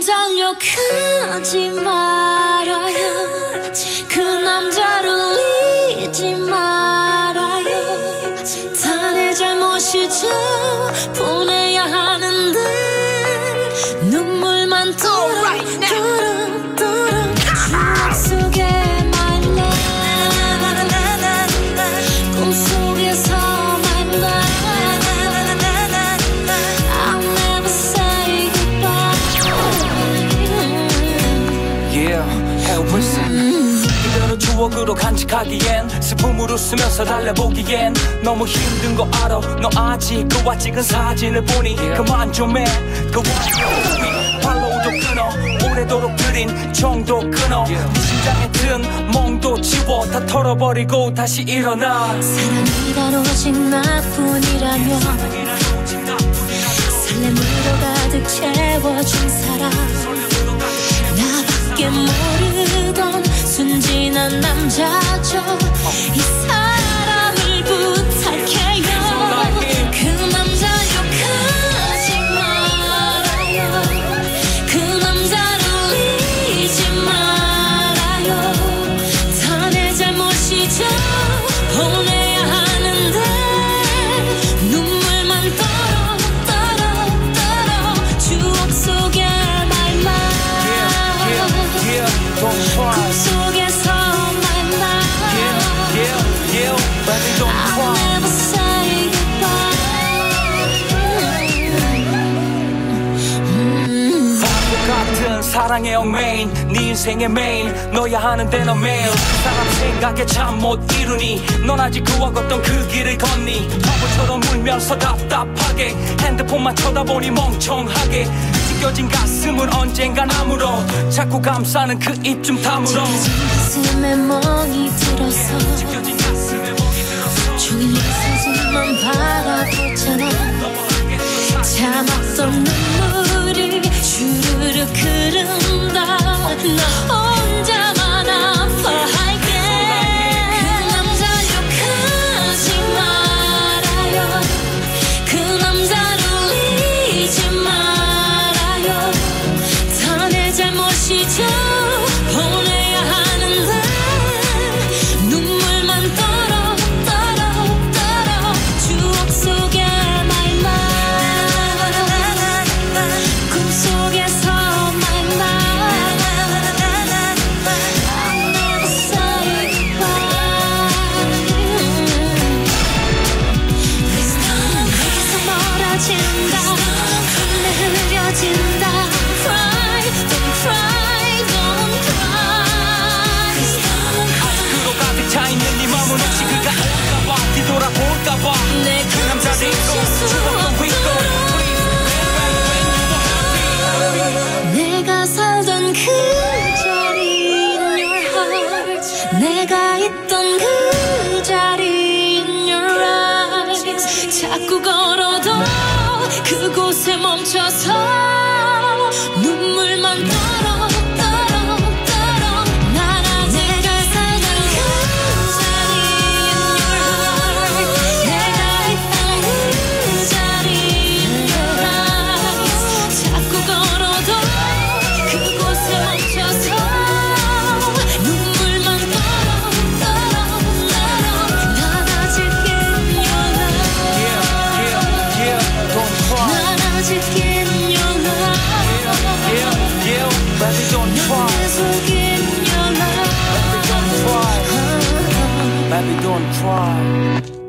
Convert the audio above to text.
당장 욕하지 말아요. 그 남자 listen 이대로 추억으로 간직하기엔 슬픔으로 쓰면서 달래보기엔 너무 힘든 거 알아. 너 아직 그와 찍은 사진을 보니 그만 좀해. 그와 팔로우도 끊어. 오래도록 들인 정도 끊어. 네 심장에 든 멍도 지워. 다 털어버리고 다시 일어나. 사랑이란 오직 나뿐이라면 설렘으로 가득 채워준 사람. 나밖에 모르던 순진한 남자 사랑의 얽매인 네 인생의 메인 너야 하는데 너 매일. 그 사람 생각에 참 못 이루니 넌 아직 그와 어떤 그 길을 걷니. 바보처럼 울면서 답답하게 핸드폰만 쳐다보니 멍청하게. 찢겨진 가슴은 언젠간 아물어 자꾸 감싸는 그 입 좀 다물어. 가슴에 멍이 들어서 자꾸 걸어도 그곳에 멈춰서 눈물만 떨 happy, don't cry.